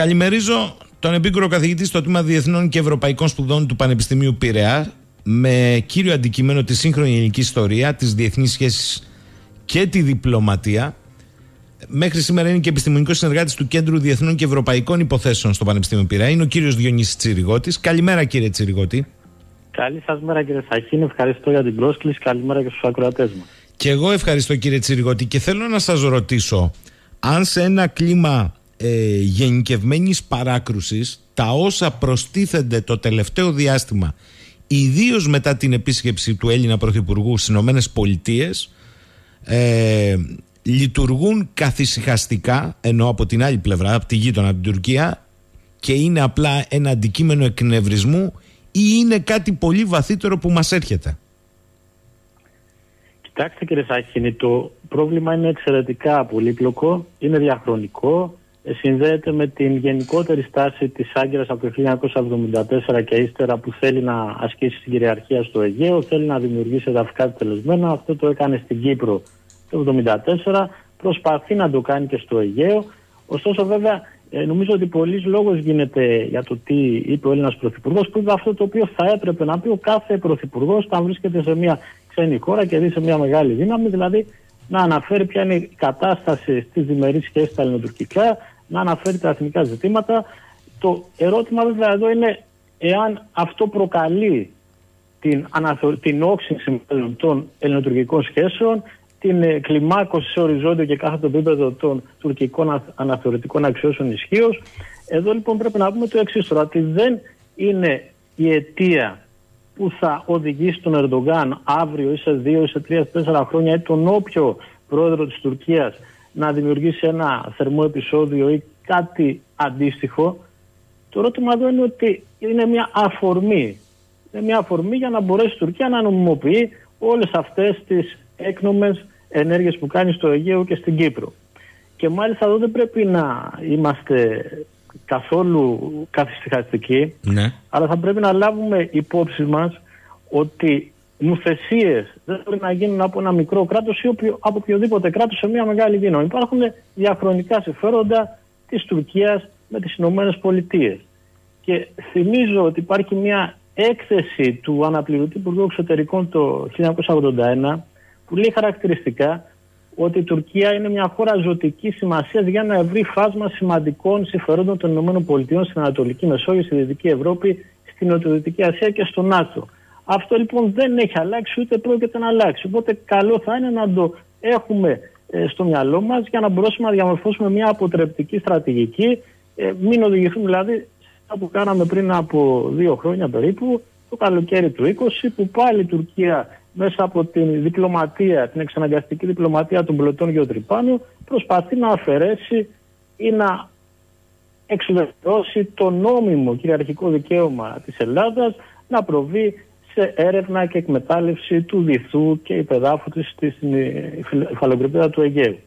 Καλημερίζω τον επίκουρο καθηγητή στο τμήμα Διεθνών και Ευρωπαϊκών Σπουδών του Πανεπιστημίου Πειραιά με κύριο αντικείμενο τη σύγχρονη ελληνική ιστορία, τις διεθνείς σχέσεις και τη διπλωματία. Μέχρι σήμερα είναι και επιστημονικός συνεργάτης του Κέντρου Διεθνών και Ευρωπαϊκών Υποθέσεων στο Πανεπιστήμιο Πειραιά. Είναι ο κύριος Διονύσης Τσιριγότη. Καλημέρα, κύριε Τσιριγότη. Καλή σας μέρα, κύριε Σαχίνη. Ευχαριστώ για την πρόσκληση. Καλημέρα και στους ακροατές μας. Και εγώ ευχαριστώ, κύριε Τσιριγότη. Και θέλω να σας ρωτήσω, αν σε ένα κλίμα ε, γενικευμένης παράκρουσης τα όσα προστίθενται το τελευταίο διάστημα ιδίως μετά την επίσκεψη του Έλληνα Πρωθυπουργού στις Ηνωμένες Πολιτείες, ε, λειτουργούν καθησυχαστικά ενώ από την άλλη πλευρά, από τη γείτονα από την Τουρκία και είναι απλά ένα αντικείμενο εκνευρισμού ή είναι κάτι πολύ βαθύτερο που μας έρχεται. Κοιτάξτε κύριε Σάχινη, το πρόβλημα είναι εξαιρετικά πολύπλοκο, είναι διαχρονικό, ε, συνδέεται με την γενικότερη στάση της Άγκυρας από το 1974 και ύστερα που θέλει να ασκήσει την κυριαρχία στο Αιγαίο, θέλει να δημιουργήσει εδαφικά τελεσμένα. Αυτό το έκανε στην Κύπρο το 1974, προσπαθεί να το κάνει και στο Αιγαίο. Ωστόσο βέβαια ε, νομίζω ότι πολλής λόγος γίνεται για το τι είπε ο Έλληνας Πρωθυπουργός που είπε αυτό το οποίο θα έπρεπε να πει ο κάθε Πρωθυπουργός όταν βρίσκεται σε μια ξένη χώρα και δει σε μια μεγάλη δύναμη, δηλαδή να αναφέρει ποια είναι η κατάσταση στις διμερείς σχέσεις στα ελληνοτουρκικά, να αναφέρει τα εθνικά ζητήματα. Το ερώτημα βέβαια εδώ είναι εάν αυτό προκαλεί την, αναθεω... την όξυνση των ελληνοτουρκικών σχέσεων, την ε, κλιμάκωση σε οριζόντιο και κάθε το επίπεδο των τουρκικών αναθεωρητικών αξιώσεων ισχύως. Εδώ λοιπόν πρέπει να πούμε το εξής τώρα, ότι δεν είναι η αιτία που θα οδηγήσει τον Ερντογκάν αύριο ή σε δύο ή σε τρία, τέσσερα χρόνια ή τον όποιο πρόεδρο της Τουρκίας να δημιουργήσει ένα θερμό επεισόδιο ή κάτι αντίστοιχο. Το ερώτημα εδώ είναι ότι είναι μια αφορμή. Είναι μια αφορμή για να μπορέσει η Τουρκία να νομιμοποιεί όλες αυτές τις έκνομες ενέργειες που κάνει στο Αιγαίο και στην Κύπρο. Και μάλιστα εδώ δεν πρέπει να είμαστε καθόλου καθιστικαστικοί, ναι. αλλά θα πρέπει να λάβουμε υπόψη μας ότι νουθεσίε δεν μπορεί να γίνουν από ένα μικρό κράτος ή από οποιοδήποτε κράτος σε μια μεγάλη δύναμη. Υπάρχουν διαχρονικά συμφέροντα της Τουρκίας με τις Ηνωμένες Πολιτείες. Και θυμίζω ότι υπάρχει μια έκθεση του αναπληρωτή Υπουργού Εξωτερικών το 1981 που λέει χαρακτηριστικά ότι η Τουρκία είναι μια χώρα ζωτική σημασίας για ένα ευρύ φάσμα σημαντικών συμφερόντων των ΗΠΑ στην Ανατολική Μεσόγειο, στη Δυτική Ευρώπη, στην Νοτιοδυτική Ασία και στο ΝΑΤΟ. Αυτό λοιπόν δεν έχει αλλάξει ούτε πρόκειται να αλλάξει. Οπότε καλό θα είναι να το έχουμε ε, στο μυαλό μας για να μπορέσουμε να διαμορφώσουμε μια αποτρεπτική στρατηγική. Ε, μην οδηγηθούμε δηλαδή αυτά που κάναμε πριν από δύο χρόνια περίπου, το καλοκαίρι του 20, που πάλι η Τουρκία μέσα από την διπλωματία, την εξαναγκαστική διπλωματία των πλωτών γεωτρυπάνου προσπαθεί να αφαιρέσει ή να εξουδετερώσει το νόμιμο κυριαρχικό δικαίωμα της Ελλάδας να προβεί σε έρευνα και εκμετάλλευση του βυθού και υπεδάφου της στην υφαλοκρηπίδα του Αιγαίου.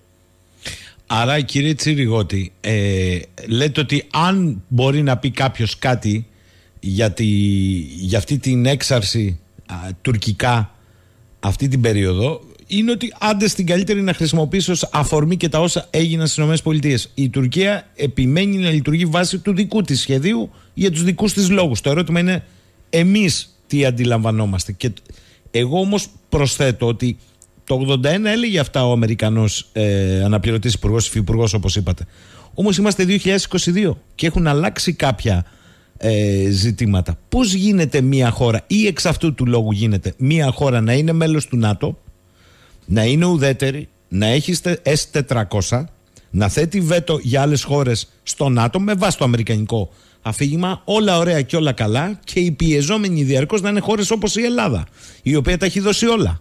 Άρα κύριε Τσιριγότη, ε, λέτε ότι αν μπορεί να πει κάποιος κάτι για, τη, για αυτή την έξαρση τουρκικά αυτή την περίοδο είναι ότι άντε στην καλύτερη να χρησιμοποιήσει ως αφορμή και τα όσα έγιναν στις ΗΠΑ. Η Τουρκία επιμένει να λειτουργεί βάσει του δικού της σχεδίου για τους δικούς της λόγους. Το ερώτημα είναι εμείς τι αντιλαμβανόμαστε. Και εγώ όμως προσθέτω ότι το 81 έλεγε αυτά ο Αμερικανός ε, αναπληρωτής υπουργός, υφυπουργός όπως είπατε. Όμως είμαστε 2022 και έχουν αλλάξει κάποια ε, ζητήματα. Πώς γίνεται μια χώρα ή εξ αυτού του λόγου γίνεται μια χώρα να είναι μέλος του ΝΑΤΟ, να είναι ουδέτερη, να έχει S400, να θέτει βέτο για άλλες χώρες στο ΝΑΤΟ με βάση το αμερικανικό αφήγημα, όλα ωραία και όλα καλά και οι πιεζόμενοι διαρκώς να είναι χώρες όπως η Ελλάδα, η οποία τα έχει δώσει όλα.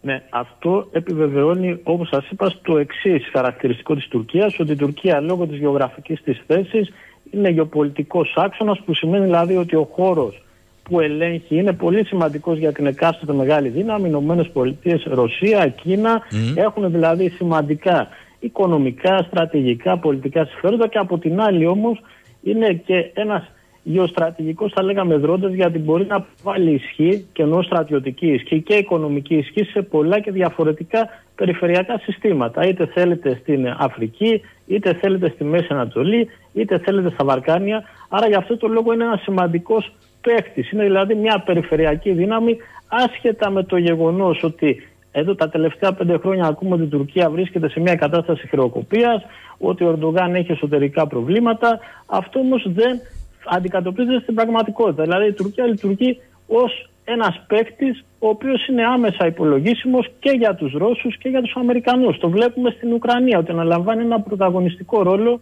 Ναι, αυτό επιβεβαιώνει, όπως σας είπα, στο εξής χαρακτηριστικό της Τουρκίας, ότι η Τουρκία λόγω της γεωγραφικής της θέσης είναι γεωπολιτικός άξονας, που σημαίνει δηλαδή ότι ο χώρος που ελέγχει είναι πολύ σημαντικός για την εκάστοτε μεγάλη δύναμη. Οι Ηνωμένες Πολιτείες, Ρωσία, Κίνα έχουν δηλαδή σημαντικά οικονομικά, στρατηγικά, πολιτικά συμφέροντα και από την άλλη όμως είναι και ένας γεωστρατηγικός, θα λέγαμε δρόντας, γιατί μπορεί να βάλει ισχύ και ενώ στρατιωτική ισχύ και οικονομική ισχύ σε πολλά και διαφορετικά περιφερειακά συστήματα. Είτε θέλετε στην Αφρική, είτε θέλετε στη Μέση Ανατολή, είτε θέλετε στα Βαρκάνια. Άρα γι' αυτό το λόγο είναι ένας σημαντικός παίκτης. Είναι δηλαδή μια περιφερειακή δύναμη, άσχετα με το γεγονός ότι εδώ τα τελευταία πέντε χρόνια ακούμε ότι η Τουρκία βρίσκεται σε μια κατάσταση χρεοκοπίας, ότι ο Ερντογάν έχει εσωτερικά προβλήματα. Αυτό όμως δεν αντικατοπτρίζεται στην πραγματικότητα. Δηλαδή η Τουρκία λειτουργεί ως ένας παίκτης, ο οποίος είναι άμεσα υπολογίσιμος και για τους Ρώσους και για τους Αμερικανούς. Το βλέπουμε στην Ουκρανία, ότι αναλαμβάνει ένα πρωταγωνιστικό ρόλο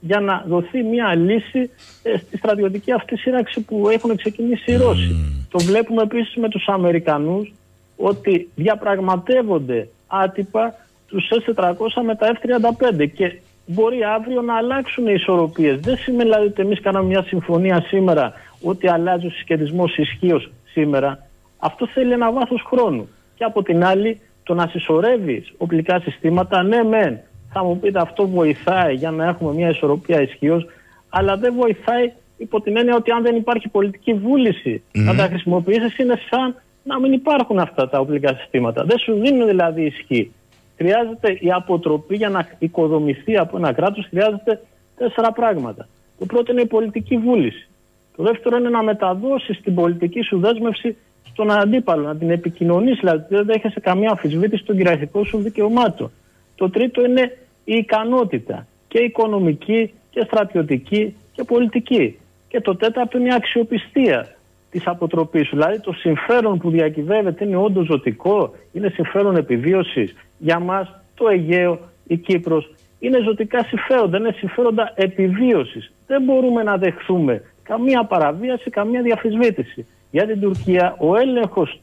για να δοθεί μια λύση ε, στη στρατιωτική αυτή σύραξη που έχουν ξεκινήσει οι Ρώσοι. Το βλέπουμε επίσης με τους Αμερικανούς ότι διαπραγματεύονται άτυπα τους S400 με τα F35 και μπορεί αύριο να αλλάξουν οι ισορροπίες. Δεν σημαίνει δηλαδή ότι εμείς κάναμε μια συμφωνία σήμερα ότι αλλάζει ο συσχετισμός ισχύως σήμερα. Αυτό θέλει ένα βάθος χρόνου. Και από την άλλη, το να συσσωρεύει οπλικά συστήματα, ναι, μεν, θα μου πείτε αυτό βοηθάει για να έχουμε μια ισορροπία ισχύως, αλλά δεν βοηθάει υπό την έννοια ότι αν δεν υπάρχει πολιτική βούληση να τα χρησιμοποιήσεις, είναι σαν να μην υπάρχουν αυτά τα οπλικά συστήματα. Δεν σου δίνουν δηλαδή ισχύ. Χρειάζεται η αποτροπή για να οικοδομηθεί από ένα κράτος, χρειάζεται τέσσερα πράγματα. Το πρώτο είναι η πολιτική βούληση. Το δεύτερο είναι να μεταδώσει την πολιτική σου δέσμευση στον αντίπαλο, να την επικοινωνήσει, δηλαδή δεν δέχεσαι καμία αμφισβήτηση των κυριαρχικών σου δικαιωμάτων. Το τρίτο είναι η ικανότητα και οικονομική και στρατιωτική και πολιτική. Και το τέταρτο είναι η αξιοπιστία της αποτροπής σου. Δηλαδή το συμφέρον που διακυβεύεται είναι όντως ζωτικό, είναι συμφέρον επιβίωσης. Για μας το Αιγαίο, η Κύπρος είναι ζωτικά συμφέροντα, είναι συμφέροντα επιβίωσης. Δεν μπορούμε να δεχθούμε καμία παραβίαση, καμία διαφυσβήτηση. Για την Τουρκία ο έλεγχος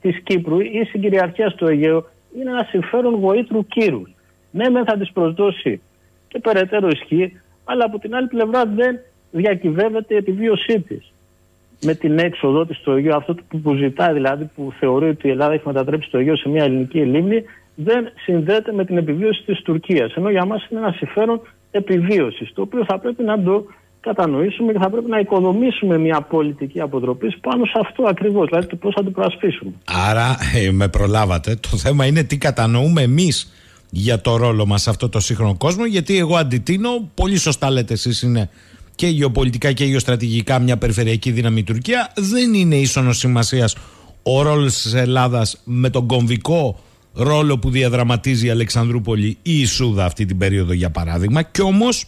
της Κύπρου ή η συγκυριαρχία του Αιγαίου είναι ένα συμφέρον βοήθρου κύρους. Ναι, δεν θα της προσδώσει και περαιτέρω ισχύ, αλλά από την άλλη πλευρά δεν διακυβεύεται η επιβίωσή της με την έξοδο της στο Αιγαίο, αυτό που ζητάει δηλαδή, που θεωρεί ότι η Ελλάδα έχει μετατρέψει το Αιγαίο σε μια ελληνική λίμνη, δεν συνδέεται με την επιβίωση της Τουρκίας. Ενώ για μας είναι ένα συμφέρον επιβίωσης, το οποίο θα πρέπει να το κατανοήσουμε και θα πρέπει να οικοδομήσουμε μια πολιτική αποτροπή πάνω σε αυτό ακριβώς, δηλαδή το πώς θα το προασπίσουμε. Άρα, ε, με προλάβατε. Το θέμα είναι τι κατανοούμε εμείς για το ρόλο μας σε αυτό το σύγχρονο κόσμο, γιατί εγώ αντιτείνω, πολύ σωστά λέτε εσείς είναι και γεωπολιτικά και γεωστρατηγικά μια περιφερειακή δύναμη η Τουρκία, δεν είναι ίσονος σημασίας ο ρόλος της Ελλάδας με τον κομβικό ρόλο που διαδραματίζει η Αλεξανδρούπολη ή η Σούδα αυτή την περίοδο για παράδειγμα. Και όμως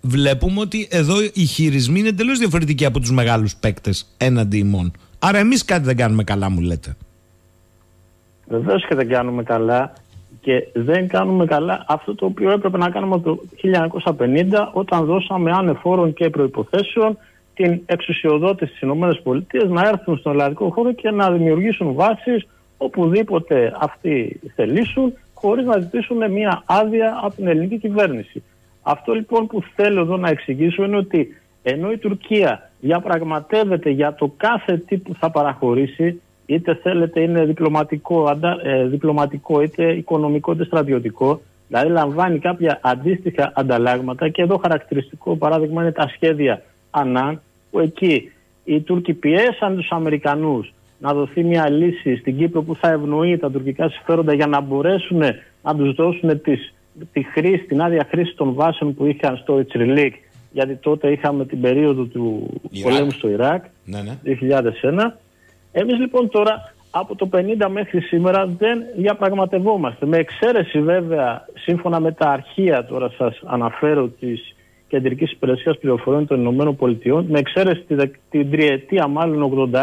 βλέπουμε ότι εδώ οι χειρισμοί είναι εντελώς διαφορετικοί από τους μεγάλους παίκτες έναντι ημών. Άρα εμείς κάτι δεν κάνουμε καλά, μου λέτε. Βεβαίως και δεν κάνουμε καλά και δεν κάνουμε καλά αυτό το οποίο έπρεπε να κάνουμε το 1950 όταν δώσαμε άνεφόρων και προϋποθέσεων την εξουσιοδότηση στις ΗΠΑ να έρθουν στον ελλαδικό χώρο και να δημιουργήσουν βάσεις οπουδήποτε αυτοί θελήσουν χωρίς να ζητήσουν μια άδεια από την ελληνική κυβέρνηση. Αυτό λοιπόν που θέλω εδώ να εξηγήσω είναι ότι ενώ η Τουρκία διαπραγματεύεται για το κάθε τι που θα παραχωρήσει είτε θέλετε είναι διπλωματικό, ε, διπλωματικό είτε οικονομικό είτε στρατιωτικό δηλαδή λαμβάνει κάποια αντίστοιχα ανταλλάγματα και εδώ χαρακτηριστικό παράδειγμα είναι τα σχέδια ΑΝΑΝ που εκεί οι Τούρκοι πιέσαν τους Αμερικανούς να δοθεί μια λύση στην Κύπρο που θα ευνοεί τα τουρκικά συμφέροντα για να μπορέσουν να τους δώσουν τις, τη χρήση, την άδεια χρήση των βάσεων που είχαν στο Ιτσριλίκ. Γιατί τότε είχαμε την περίοδο του πολέμου στο Ιράκ, ναι, ναι. 2001 εμείς λοιπόν τώρα από το 50 μέχρι σήμερα δεν διαπραγματευόμαστε. Με εξαίρεση βέβαια σύμφωνα με τα αρχεία τώρα σας αναφέρω της Κεντρικής Υπηρεσίας Πληροφοριών των Ηνωμένων Πολιτειών με εξαίρεση την, την τριετία μάλλον 81-84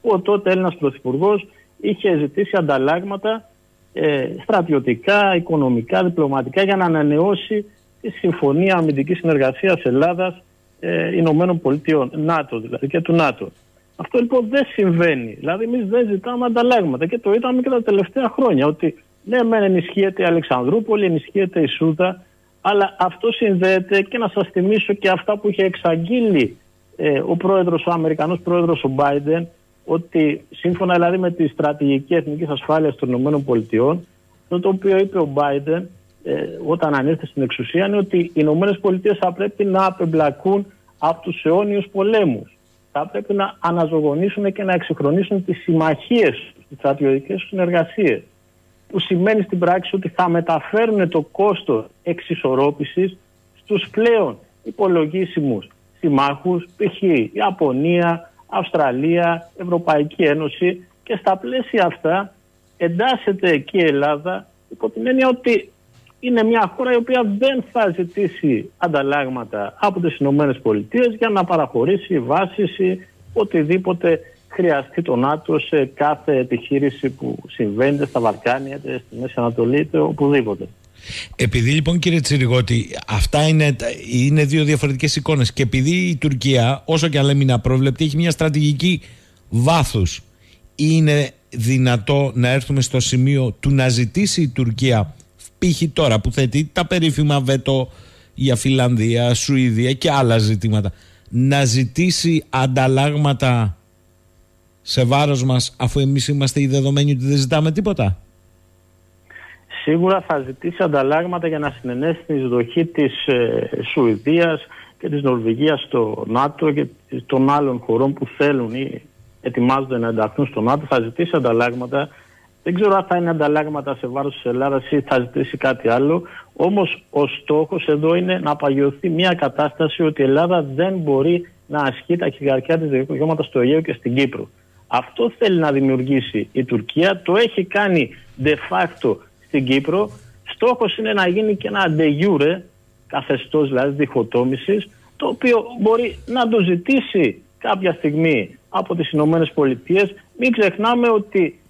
που ο τότε Έλληνας Πρωθυπουργός είχε ζητήσει ανταλλάγματα ε, στρατιωτικά, οικονομικά, διπλωματικά για να ανανεώσει τη Συμφωνία Αμυντικής Συνεργασίας Ελλάδας ε, Ηνωμένων Πολιτειών, ΝΑΤΟ δηλαδή και του ΝΑΤΟ. Αυτό λοιπόν δεν συμβαίνει. Δηλαδή, εμείς δεν ζητάμε ανταλλάγματα και το είδαμε και τα τελευταία χρόνια. Ότι ναι, μεν ενισχύεται η Αλεξανδρούπολη, ενισχύεται η Σούδα, αλλά αυτό συνδέεται και να σας θυμίσω και αυτά που είχε εξαγγείλει ε, ο πρόεδρος, ο Αμερικανός πρόεδρος ο Biden, ότι σύμφωνα δηλαδή με τη στρατηγική εθνικής ασφάλειας των ΗΠΑ, αυτό το οποίο είπε ο Biden ε, όταν ανήρθε στην εξουσία είναι ότι οι ΗΠΑ θα πρέπει να απεμπλακούν από τους αιώνιους πολέμους. Θα πρέπει να αναζωογονήσουν και να εξυγχρονίσουν τις συμμαχίες, τις στρατιωτικές συνεργασίες που σημαίνει στην πράξη ότι θα μεταφέρουν το κόστος εξισορρόπησης στους πλέον υπολογίσιμους συμμάχους, π.χ. Ιαπωνία, Αυστραλία, Ευρωπαϊκή Ένωση και στα πλαίσια αυτά εντάσσεται εκεί η Ελλάδα υπό την έννοια ότι είναι μια χώρα η οποία δεν θα ζητήσει ανταλλάγματα από τις Ηνωμένες Πολιτείες για να παραχωρήσει βάσεις ή οτιδήποτε χρειαστεί το ΝΑΤΟ σε κάθε επιχείρηση που συμβαίνει στα Βαλκάνια, στη Μέση Ανατολή, είτε οπουδήποτε. Επειδή λοιπόν κύριε Τσιριγότη αυτά είναι, είναι δύο διαφορετικές εικόνες και επειδή η Τουρκία όσο και αν λέμε είναι απρόβλεπτη έχει μια στρατηγική βάθους είναι δυνατό να έρθουμε στο σημείο του να ζητήσει η Τουρκία π.χ. τώρα που θέτει τα περίφημα βέτο για Φιλανδία, Σουηδία και άλλα ζητήματα να ζητήσει ανταλλάγματα σε βάρος μας αφού εμείς είμαστε οι δεδομένοι ότι δεν ζητάμε τίποτα; Σίγουρα θα ζητήσει ανταλλάγματα για να συνενέσει την εισδοχή της ε, Σουηδίας και της Νορβηγίας στο ΝΑΤΟ και των άλλων χωρών που θέλουν ή ετοιμάζονται να ενταχθούν στο ΝΑΤΟ. Θα ζητήσει ανταλλάγματα. Δεν ξέρω αν θα είναι ανταλλάγματα σε βάρος της Ελλάδας ή θα ζητήσει κάτι άλλο. Όμως ο στόχος εδώ είναι να παγιωθεί μια κατάσταση ότι η Ελλάδα δεν μπορεί να ασκεί τα κυριαρχία της δικαιώματα στο Αιγαίο και στην Κύπρο. Αυτό θέλει να δημιουργήσει η Τουρκία. Το έχει κάνει de facto στην Κύπρο. Στόχος είναι να γίνει και ένα de jure καθεστώς δηλαδή διχοτόμησης το οποίο μπορεί να το ζητήσει κάποια στιγμή από τις Ηνωμένες Πολιτείες. Μην ξεχνάμε ότι ε,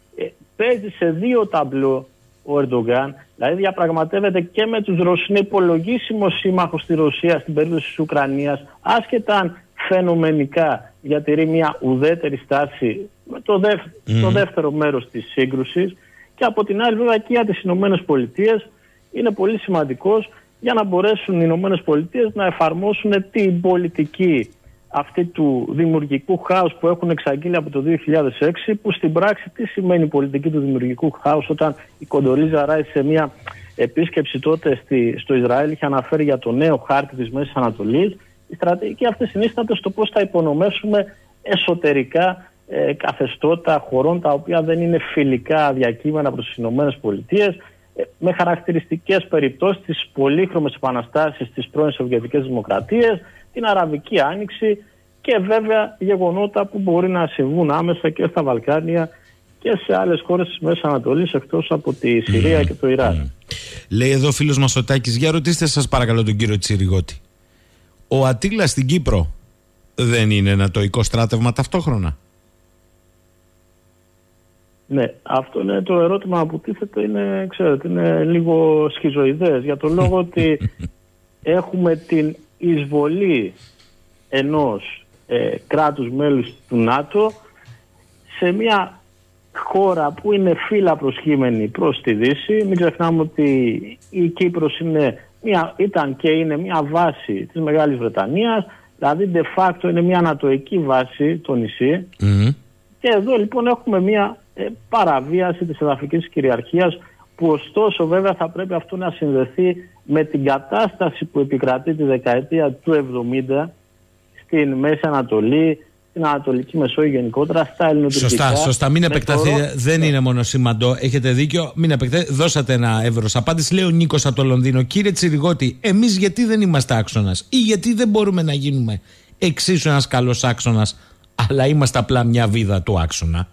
παίζει σε δύο ταμπλό ο Ερντογκάν, δηλαδή διαπραγματεύεται και με τους Ρωσούς, είναι υπολογίσιμος σύμμαχος στη Ρωσία στην περίπτωση της Ουκρανίας, άσχετα αν φαινομενικά διατηρεί μια ουδέτερη στάση με το, το δεύτερο μέρος της σύγκρουσης. Και από την άλλη βέβαια και για τις Ηνωμένες Πολιτείες είναι πολύ σημαντικός για να μπορέσουν οι Ηνωμένες Πολιτείες να εφαρμόσουν την πολιτική αυτή του δημιουργικού χάους που έχουν εξαγγείλει από το 2006 που στην πράξη τι σημαίνει η πολιτική του δημιουργικού χάους όταν η Κοντολίζα Ράις σε μια επίσκεψη τότε στη, στο Ισραήλ είχε αναφέρει για το νέο χάρτη της Μέσης Ανατολής. Η στρατηγική αυτή συνίσταται στο πώς θα υπονομεύσουμε εσωτερικά ε, καθεστώτα χωρών τα οποία δεν είναι φιλικά διακείμενα προς τις Ηνωμένες Πολιτείες ε, με χαρακτηριστικές περιπτώσεις της πολύχρωμες επαναστάσεις της πρώην Σοβιετικές Δημοκρατίες, την Αραβική Άνοιξη και βέβαια γεγονότα που μπορεί να συμβούν άμεσα και στα Βαλκάνια και σε άλλες χώρες της Μέσης Ανατολής εκτός από τη Συρία και το Ιράν. Λέει εδώ φίλος μας ο Τάκης, για ρωτήστε σας παρακαλώ τον κύριο Τσιριγότη. Ο Ατήλας στην Κύπρο δεν είναι ένα τοικό στράτευμα ταυτόχρονα. Ναι, αυτό είναι το ερώτημα που τίθεται είναι, ξέρετε, είναι λίγο σχιζοειδές για το λόγο ότι έχουμε την εισβολή ενός ε, κράτους μέλους του ΝΑΤΟ σε μια χώρα που είναι φύλλα προσχήμενη προς τη Δύση. Μην ξεχνάμε ότι η Κύπρος είναι μια, ήταν και είναι μια βάση της Μεγάλης Βρετανίας, δηλαδή de facto είναι μια ανατοική βάση το νησι Και εδώ λοιπόν έχουμε μια ε, παραβίαση της εδαφικής κυριαρχίας που ωστόσο βέβαια θα πρέπει αυτό να συνδεθεί με την κατάσταση που επικρατεί τη δεκαετία του 70 στην Μέση Ανατολή, στην Ανατολική Μεσόγειο γενικότερα, στα ελληνοτουρκικά. Σωστά, σωστά. Μην επεκταθείτε. Δεν ναι. είναι μόνο σημαντό. Έχετε δίκιο. Μην επεκταθείτε. Δώσατε ένα εύρο απάντηση. Λέει ο Νίκος από το Λονδίνο. Κύριε Τσιριγότη, εμείς γιατί δεν είμαστε άξονας ή γιατί δεν μπορούμε να γίνουμε εξίσου ένας καλός άξονας, αλλά είμαστε απλά μια βίδα του άξονα.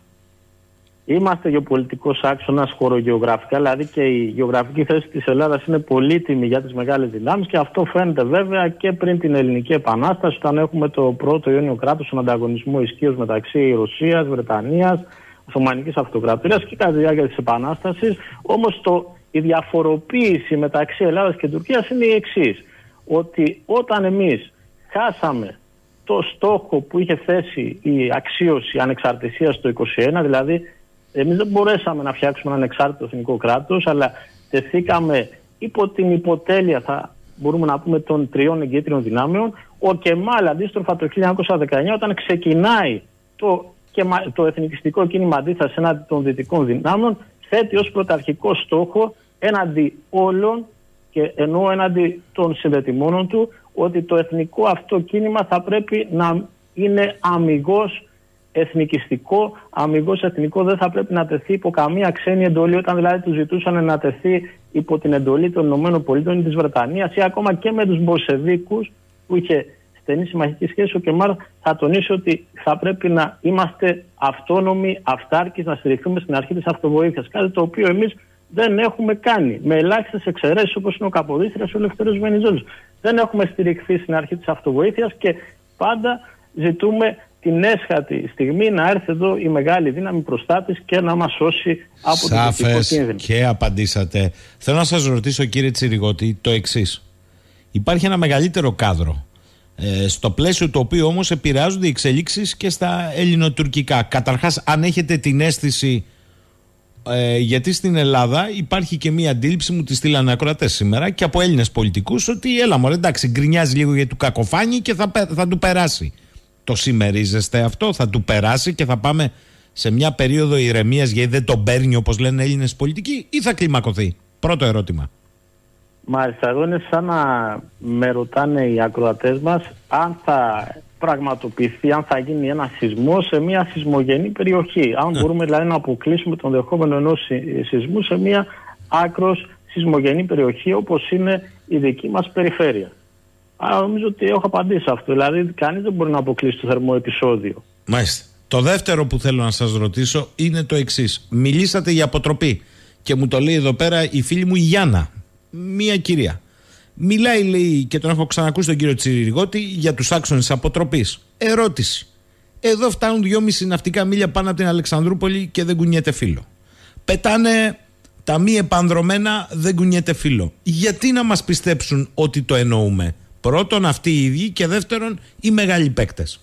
Είμαστε γεωπολιτικός άξονας χωρογεωγραφικά, δηλαδή και η γεωγραφική θέση της Ελλάδας είναι πολύτιμη για τις μεγάλες δυνάμεις και αυτό φαίνεται βέβαια και πριν την Ελληνική Επανάσταση, όταν έχουμε το πρώτο Ιόνιο κράτος στον ανταγωνισμό ισχύως μεταξύ Ρωσίας, Βρετανίας, Οθωμανικής Αυτοκρατορίας και κατά τη διάρκεια της Επανάστασης. Όμως η διαφοροποίηση μεταξύ Ελλάδας και Τουρκίας είναι η εξής. Ότι όταν εμείς χάσαμε το στόχο που είχε θέσει η αξίωση ανεξαρτησίας το 21, δηλαδή εμείς δεν μπορέσαμε να φτιάξουμε ένα ανεξάρτητο εθνικό κράτος, αλλά τεθήκαμε υπό την υποτέλεια, θα μπορούμε να πούμε, των τριών εγκύτριων δυνάμεων. Ο Κεμάλ αντίστροφα το 1919, όταν ξεκινάει το, το εθνικιστικό κίνημα αντίθεση έναντι των δυτικών δυνάμεων, θέτει ως πρωταρχικό στόχο έναντι όλων και εννοώ έναντι των συνδετημόνων του ότι το εθνικό αυτό κίνημα θα πρέπει να είναι αμυγός εθνικιστικό, αμυγός εθνικό, δεν θα πρέπει να τεθεί υπό καμία ξένη εντολή. Όταν δηλαδή τους ζητούσαν να τεθεί υπό την εντολή των ΗΠΑ ή της Βρετανίας ή ακόμα και με τους Μποσεβίκου που είχε στενή συμμαχική σχέση, ο Κεμάρ θα τονίσει ότι θα πρέπει να είμαστε αυτόνομοι, αυτάρκης, να στηριχθούμε στην αρχή της αυτοβοήθειας. Κάτι το οποίο εμείς δεν έχουμε κάνει. Με ελάχιστες εξαιρέσεις όπως είναι ο Καποδίστριας ή ο Ελευθερός Βενιζόλη. Δεν έχουμε στηριχθεί στην αρχή της αυτοβοήθειας και πάντα ζητούμε την έσχατη στιγμή να έρθει εδώ η μεγάλη δύναμη προστάτη και να μας σώσει από Σάφες την κίνδυνο. Και απαντήσατε. Θέλω να σας ρωτήσω, κύριε Τσιριγότη, το εξής. Υπάρχει ένα μεγαλύτερο κάδρο. Ε, στο πλαίσιο το οποίο όμως επηρεάζονται οι εξελίξεις και στα ελληνοτουρκικά. Καταρχάς αν έχετε την αίσθηση ε, γιατί στην Ελλάδα υπάρχει και μία αντίληψη μου τη στείλανε ακροατές σήμερα και από Έλληνες πολιτικούς ότι έλα μωρέ εντάξει γκρινιάζει λίγο για του κακοφάνη και θα, θα του περάσει. Το συμμερίζεστε αυτό, θα του περάσει και θα πάμε σε μια περίοδο ηρεμίας γιατί δεν τον παίρνει όπως λένε Έλληνες πολιτικοί ή θα κλιμακωθεί. Πρώτο ερώτημα. Μάλιστα, εδώ είναι σαν να με ρωτάνε οι ακροατές μας αν θα πραγματοποιηθεί, αν θα γίνει ένα σεισμό σε μια σεισμογενή περιοχή. Αν ναι. μπορούμε δηλαδή να αποκλείσουμε τον δεχόμενο ενός σεισμού σε μια άκρος σεισμογενή περιοχή όπως είναι η δική μας περιφέρεια. Άρα νομίζω ότι έχω απαντήσει αυτό. Δηλαδή κανείς δεν μπορεί να αποκλείσει το θερμό επεισόδιο. Μάλιστα. Το δεύτερο που θέλω να σας ρωτήσω είναι το εξής. Μιλήσατε για αποτροπή και μου το λέει εδώ πέρα η φίλη μου η Γιάννα μία κυρία. Μιλάει, λέει, και τον έχω ξανακούσει τον κύριο Τσιριγότη για τους άξονες αποτροπής. Ερώτηση. Εδώ φτάνουν δυόμιση ναυτικά μίλια πάνω από την Αλεξανδρούπολη και δεν κουνιέται φίλο. Πετάνε τα μη επανδρομένα, δεν κουνιέται φίλο. Γιατί να μας πιστέψουν ότι το εννοούμε; Πρώτον, αυτοί οι ίδιοι και δεύτερον, οι μεγάλοι παίκτες.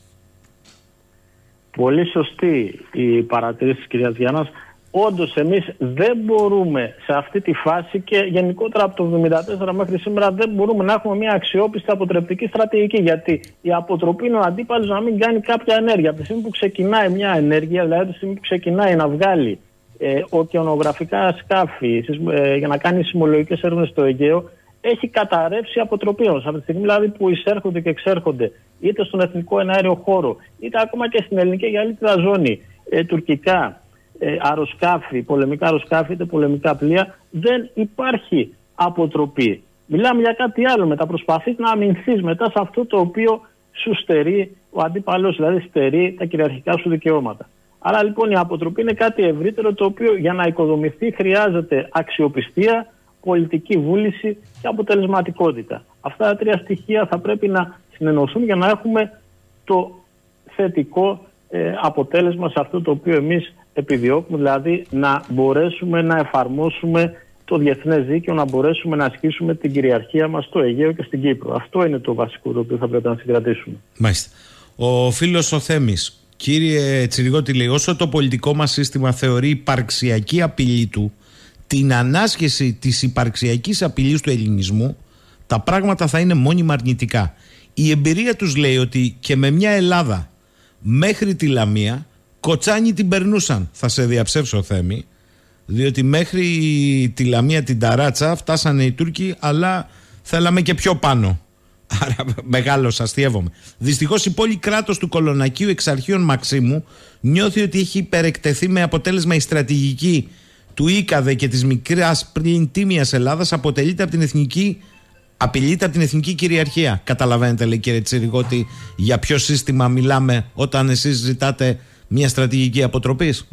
Πολύ σωστή η παρατήρηση της κυρίας Γιάννας. Όντως, εμείς δεν μπορούμε σε αυτή τη φάση και γενικότερα από το 1974 μέχρι σήμερα δεν μπορούμε να έχουμε μια αξιόπιστη αποτρεπτική στρατηγική. Γιατί η αποτροπή είναι ο αντίπαλος να μην κάνει κάποια ενέργεια. Από τη στιγμή που ξεκινάει μια ενέργεια, δηλαδή από τη στιγμή που ξεκινάει να βγάλει ε, οκεανογραφικά σκάφη ε, για να κάνει σημολογικέ έρευνες στο Αιγαίο, έχει καταρρεύσει η αποτροπή μα. Από τη στιγμή δηλαδή που εισέρχονται και εξέρχονται είτε στον εθνικό εναέριο χώρο, είτε ακόμα και στην ελληνική γυαλίτιδα ζώνη ε, τουρκικά ε, αεροσκάφη, πολεμικά αεροσκάφη είτε πολεμικά πλοία, δεν υπάρχει αποτροπή. Μιλάμε για κάτι άλλο. Μετά προσπαθείς να αμυνθείς μετά σε αυτό το οποίο σου στερεί ο αντίπαλος, δηλαδή στερεί τα κυριαρχικά σου δικαιώματα. Άρα λοιπόν η αποτροπή είναι κάτι ευρύτερο το οποίο για να οικοδομηθεί χρειάζεται αξιοπιστία, πολιτική βούληση και αποτελεσματικότητα. Αυτά τα τρία στοιχεία θα πρέπει να συνενωθούν για να έχουμε το θετικό ε, αποτέλεσμα σε αυτό το οποίο εμείς επιδιώκουμε, δηλαδή να μπορέσουμε να εφαρμόσουμε το διεθνές δίκαιο, να μπορέσουμε να ασκήσουμε την κυριαρχία μας στο Αιγαίο και στην Κύπρο. Αυτό είναι το βασικό το οποίο θα πρέπει να συγκρατήσουμε. Μάλιστα. Ο φίλος ο Θέμης, κύριε Τσιριγότη λέει, όσο το πολιτικό μας σύστημα θεωρεί υπαρξιακή απειλή του, την ανάσχεση της υπαρξιακής απειλής του ελληνισμού, τα πράγματα θα είναι μόνιμα αρνητικά. Η εμπειρία τους λέει ότι και με μια Ελλάδα μέχρι τη Λαμία Κοτσάνι την περνούσαν. Θα σε διαψεύσω Θέμη. Διότι μέχρι τη Λαμία την Ταράτσα φτάσανε οι Τούρκοι, αλλά θέλαμε και πιο πάνω. Άρα μεγάλος αστείευομαι. Δυστυχώς η πόλη κράτος του Κολονακίου εξ αρχείων Μαξίμου νιώθει ότι έχει υπερεκτεθεί με αποτέλεσμα η στρατηγική του Ίκαδε και της μικράς πλην τίμια Ελλάδας αποτελείται από την εθνική. Απειλείται από την εθνική κυριαρχία. Καταλαβαίνετε, λέει κύριε Τσιριγότη, για ποιο σύστημα μιλάμε όταν εσείς ζητάτε μια στρατηγική αποτροπής;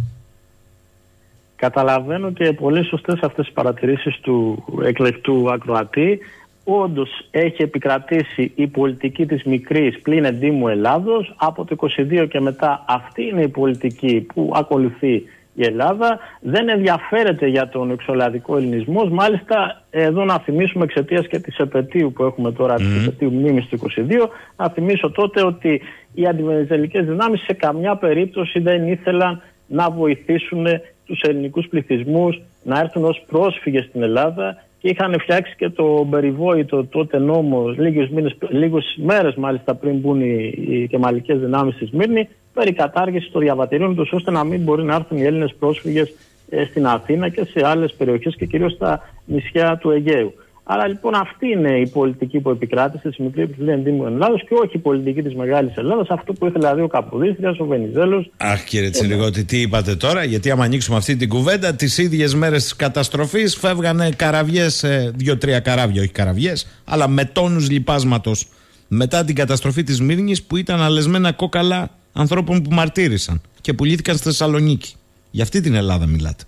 Καταλαβαίνω και πολύ σωστές αυτές τις παρατηρήσεις του εκλεκτού ακροατή. Όντως έχει επικρατήσει η πολιτική της μικρής πλην εντύμου Ελλάδος. Από το 22 και μετά αυτή είναι η πολιτική που ακολουθεί η Ελλάδα. Δεν ενδιαφέρεται για τον εξολαδικό ελληνισμό. Μάλιστα εδώ να θυμίσουμε εξαιτίας και της επαιτίου που έχουμε τώρα, mm. της επαιτίου μνήμης του 22, να θυμίσω τότε ότι οι αντιβενεζελικές δυνάμεις σε καμιά περίπτωση δεν ήθελαν να βοηθήσουν τους ελληνικούς πληθυσμούς να έρθουν ως πρόσφυγες στην Ελλάδα και είχαν φτιάξει και το περιβόητο τότε νόμο λίγες, μήνες, λίγες μέρες μάλιστα πριν μπουν οι, οι κεμαλικές δυνάμεις στη Σμύρνη περί κατάργησης των διαβατηρίων τους ώστε να μην μπορεί να έρθουν οι Έλληνες πρόσφυγες ε, στην Αθήνα και σε άλλες περιοχές και κυρίως στα νησιά του Αιγαίου. Άρα λοιπόν αυτή είναι η πολιτική που επικράτησε στη μικρή επιφυλία Δήμου Ελλάδος και όχι η πολιτική της Μεγάλης Ελλάδας, αυτό που ήθελε δηλαδή ο Καποδίστριας, ο Βενιζέλος. Αχ κύριε Τσιριγότη, τι είπατε τώρα, γιατί άμα ανοίξουμε αυτή την κουβέντα, τις ίδιες μέρες της καταστροφής φεύγανε καραβιές, ε, δύο-τρία καράβια, όχι καραβιές, αλλά με τόνους λιπάσματος μετά την καταστροφή της Μύρνης που ήταν αλεσμένα κόκαλα ανθρώπων που μαρτύρησαν και πουλήθηκαν στη Θεσσαλονίκη. Για αυτή την Ελλάδα μιλάτε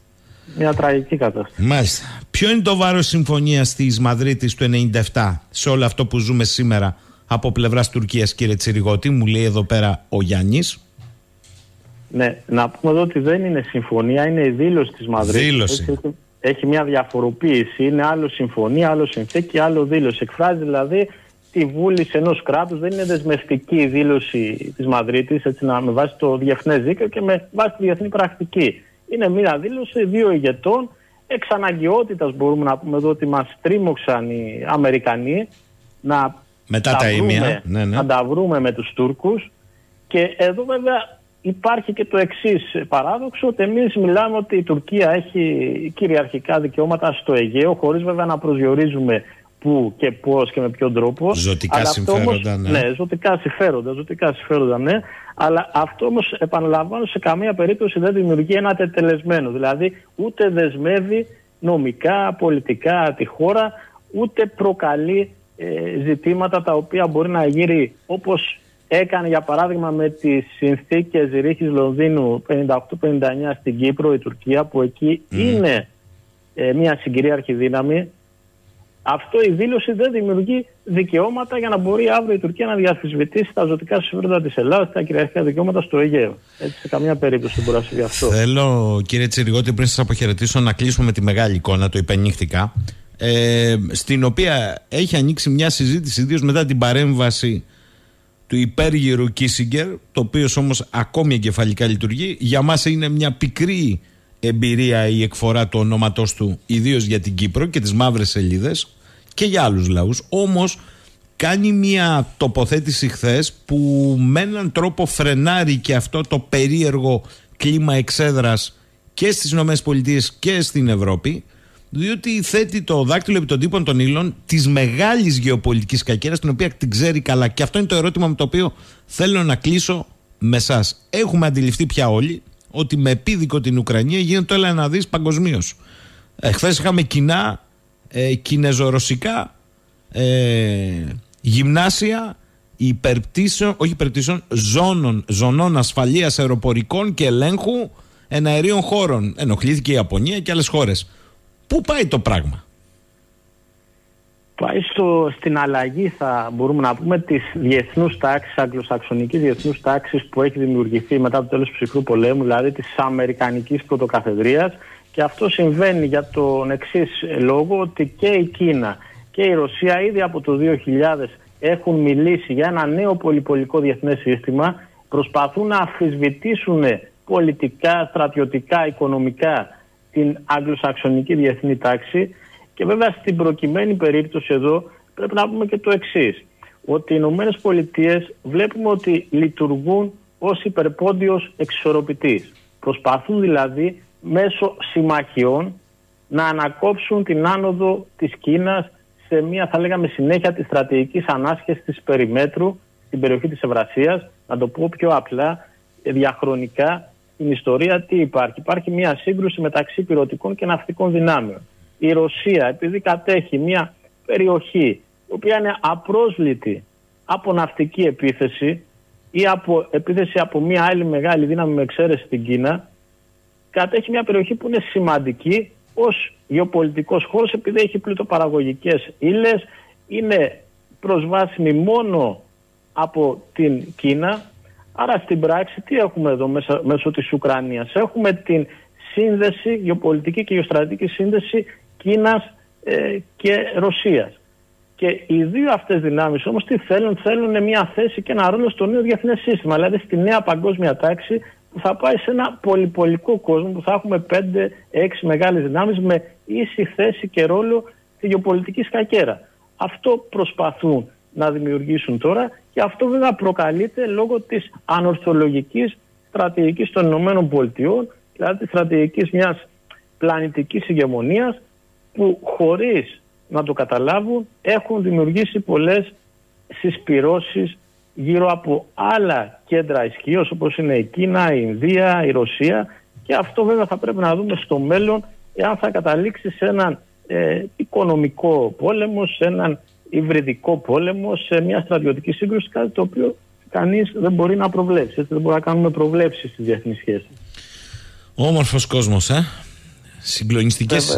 μια τραγική κατάσταση. Μάλιστα. Ποιο είναι το βάρος συμφωνίας της Μαδρίτης του 97 σε όλο αυτό που ζούμε σήμερα από πλευράς Τουρκίας, κύριε Τσιριγότη, μου λέει εδώ πέρα ο Γιάννης. Ναι, να πούμε εδώ ότι δεν είναι συμφωνία, είναι η δήλωση της Μαδρίτης. Δήλωση. Έχει, έχει μια διαφοροποίηση. Είναι άλλο συμφωνία, άλλο συνθήκη, άλλο δήλωση. Εκφράζει δηλαδή τη βούληση ενός κράτους. Δεν είναι δεσμευτική η δήλωση της Μαδρίτης, με βάση το διεθνές δίκαιο και με βάση τη διεθνή πρακτική. Είναι μια δήλωση δύο ηγετών εξ αναγκαιότητας μπορούμε να πούμε εδώ ότι μας τρίμωξαν οι Αμερικανοί να, Μετά τα, βρούμε, ναι, ναι. να τα βρούμε με τους Τούρκους και εδώ βέβαια υπάρχει και το εξής παράδοξο ότι εμείς μιλάμε ότι η Τουρκία έχει κυριαρχικά δικαιώματα στο Αιγαίο χωρίς βέβαια να προσδιορίζουμε πού και πώς και με ποιον τρόπο. Ζωτικά αλλά συμφέροντα, όμως, ναι. ναι. Ζωτικά συμφέροντα, ζωτικά συμφέροντα, ναι. Αλλά αυτό όμως, επαναλαμβάνω, σε καμία περίπτωση δεν δημιουργεί ένα τετελεσμένο. Δηλαδή, ούτε δεσμεύει νομικά, πολιτικά τη χώρα, ούτε προκαλεί ε, ζητήματα τα οποία μπορεί να γύρει όπως έκανε για παράδειγμα με τις συνθήκες ρίχης Λονδίνου 58-59 στην Κύπρο η Τουρκία που εκεί είναι ε, μια συγκυρίαρχη δύναμη αυτό η δήλωση δεν δημιουργεί δικαιώματα για να μπορεί αύριο η Τουρκία να διαφυσβητήσει τα ζωτικά συμφέροντα της Ελλάδας και τα κυριαρχικά δικαιώματα στο Αιγαίο. Έτσι, σε καμία περίπτωση δεν μπορεί να συμβεί αυτό. Θέλω, κύριε Τσιριγότη, πριν σας αποχαιρετήσω, να κλείσουμε με τη μεγάλη εικόνα, το υπενήχθηκα. Ε, στην οποία έχει ανοίξει μια συζήτηση, ιδίως μετά την παρέμβαση του υπέργυρου Κίσιγκερ, το οποίος όμως ακόμη εγκεφαλικά λειτουργεί. Για μας είναι μια πικρή εμπειρία η εκφορά του ονόματός του, ιδίως για την Κύπρο και τις μαύρες σελίδες και για άλλους λαούς. Όμως κάνει μια τοποθέτηση χθες που με έναν τρόπο φρενάρει και αυτό το περίεργο κλίμα εξέδρας και στις ΗΠΑ και στην Ευρώπη διότι θέτει το δάκτυλο επί των τύπων των ύλων της μεγάλης γεωπολιτικής κακέρας, την οποία την ξέρει καλά. Και αυτό είναι το ερώτημα με το οποίο θέλω να κλείσω με εσάς. Έχουμε αντιληφθεί πια όλοι ότι με επίδικο την Ουκρανία γίνεται το έλα να δεις παγκοσμίως. Εχθέ είχαμε κοινά ε, κινεζορωσικά ε, γυμνάσια υπερπτήσεων, όχι υπερπτήσεων, ζώνων, ζωνών ασφαλείας αεροπορικών και ελέγχου εναερίων χώρων. Ενοχλήθηκε η Ιαπωνία και άλλες χώρες. Πού πάει το πράγμα; Πάει στο, στην αλλαγή θα μπορούμε να πούμε της διεθνούς τάξης, αγγλοσαξονικής διεθνούς τάξης που έχει δημιουργηθεί μετά το τέλος του ψυχρού πολέμου, δηλαδή της Αμερικανικής πρωτοκαθεδρίας. Και αυτό συμβαίνει για τον εξής λόγο ότι και η Κίνα και η Ρωσία ήδη από το 2000 έχουν μιλήσει για ένα νέο πολυπολικό διεθνές σύστημα, προσπαθούν να αφισβητήσουν πολιτικά, στρατιωτικά, οικονομικά την αγγλοσαξονική διεθνή τάξη και βέβαια στην προκειμένη περίπτωση εδώ πρέπει να πούμε και το εξής. Ότι οι Ηνωμένες Πολιτείες βλέπουμε ότι λειτουργούν ως υπερπόντιος εξισορροπητής. Προσπαθούν δηλαδή μέσω συμμαχιών να ανακόψουν την άνοδο της Κίνας σε μια θα λέγαμε συνέχεια της στρατηγικής ανάσχεσης της περιμέτρου στην περιοχή της Ευρασίας. Να το πω πιο απλά, διαχρονικά στην ιστορία τι υπάρχει. Υπάρχει μια σύγκρουση μεταξύ πυρωτικών και ναυτικών δυνάμεων. Η Ρωσία επειδή κατέχει μια περιοχή η οποία είναι απρόσβλητη από ναυτική επίθεση ή από επίθεση από μια άλλη μεγάλη δύναμη με εξαίρεση την Κίνα κατέχει μια περιοχή που είναι σημαντική ως γεωπολιτικός χώρος επειδή έχει πλουτοπαραγωγικές ύλες, είναι προσβάσιμη μόνο από την Κίνα. Άρα στην πράξη τι έχουμε εδώ μέσα, μέσω της Ουκρανίας; Έχουμε την σύνδεση, γεωπολιτική και γεωστρατηγική σύνδεση Κίνας ε, και Ρωσίας. Και οι δύο αυτές δυνάμεις όμως τι θέλουν, θέλουν μια θέση και ένα ρόλο στο νέο διεθνές σύστημα, δηλαδή στη νέα παγκόσμια τάξη που θα πάει σε ένα πολυπολικό κόσμο που θα έχουμε 5-6 μεγάλες δυνάμεις με ίση θέση και ρόλο στη γεωπολιτική σκακέρα. Αυτό προσπαθούν να δημιουργήσουν τώρα και αυτό βέβαια προκαλείται λόγω της ανορθολογικής στρατηγικής των Ηνωμένων Πολιτειών, δηλαδή της στρατηγικής μιας πλανητικής ηγεμονίας που χωρίς να το καταλάβουν έχουν δημιουργήσει πολλές συσπυρώσεις γύρω από άλλα κέντρα ισχύως όπως είναι η Κίνα, η Ινδία, η Ρωσία και αυτό βέβαια θα πρέπει να δούμε στο μέλλον εάν θα καταλήξει σε έναν ε, οικονομικό πόλεμο, σε έναν υβριδικό πόλεμο, σε μια στρατιωτική σύγκρουση, κάτι το οποίο κανείς δεν μπορεί να προβλέψει. Έτσι, δεν μπορεί να κάνουμε προβλέψεις στις διεθνείς σχέσεις. Όμορφος κόσμος, ε. Συγκλονιστικές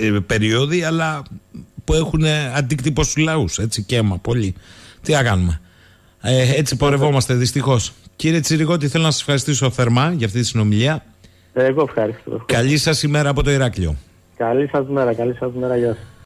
ε, περίοδοι, αλλά που έχουν αντίκτυπο στους λαούς, έτσι και αίμα, πολύ. Τι να κάνουμε. Ε, έτσι πορευόμαστε δυστυχώς. Κύριε Τσιριγότη, θέλω να σας ευχαριστήσω θερμά για αυτή τη συνομιλία. Εγώ ευχαριστώ. Καλή σας ημέρα από το Ηράκλειο. Καλή σας μέρα, καλή σας μέρα, γεια σας.